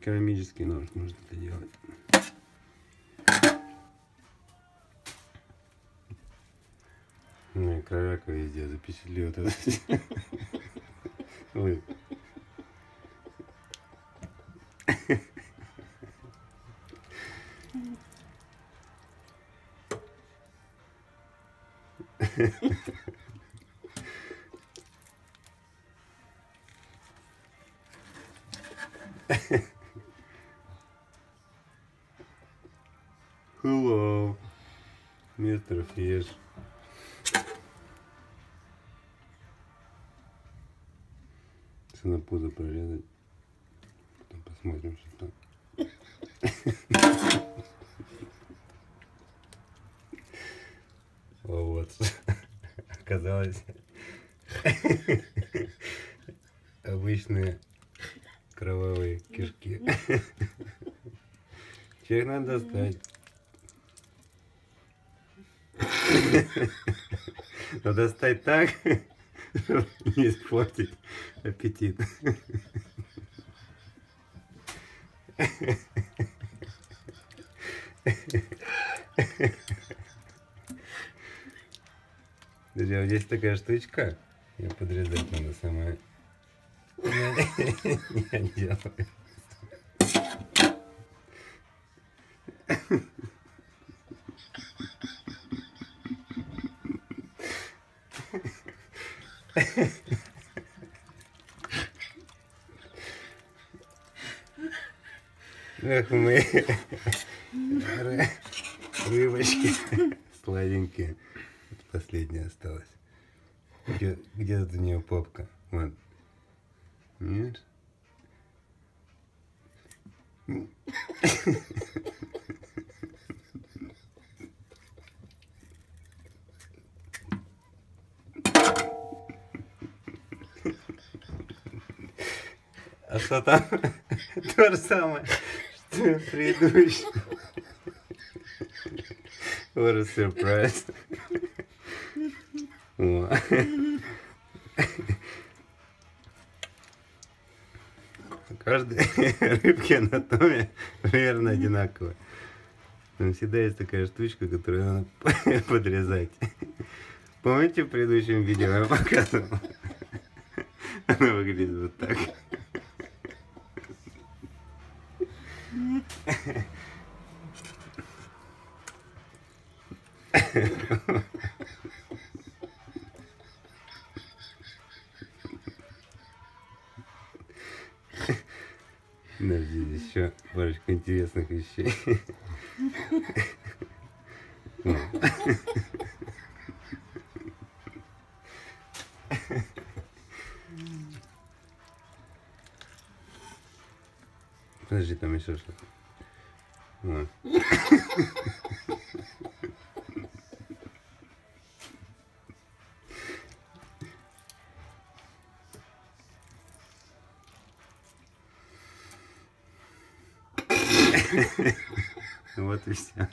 керамический нож может это делать. Ну и кровяка везде запечатлел вот это. Ой. Hello, мистер Фиш. Все на пузо прорезать. Потом посмотрим, что там. Вот. Оказалось, обычные кровавые кишки. Че их надо достать? Но достать так, чтобы не испортить аппетит. Друзья, вот здесь такая штучка. Ее подрезать надо самое. Я не делаю. Эх, мы рыбочки сладенькие. Вот последняя осталась. Где, где у нее попка? Вот. Нет? А что там? То же самое, что и предыдущий. What a surprise. Каждой рыбки анатомия примерно одинаковая. Там всегда есть такая штучка, которую надо подрезать. Помните в предыдущем видео я показывал? Она выглядит вот так. Подожди, здесь еще парочка интересных вещей. Подожди, там еще что-то. Вот. Вот и все.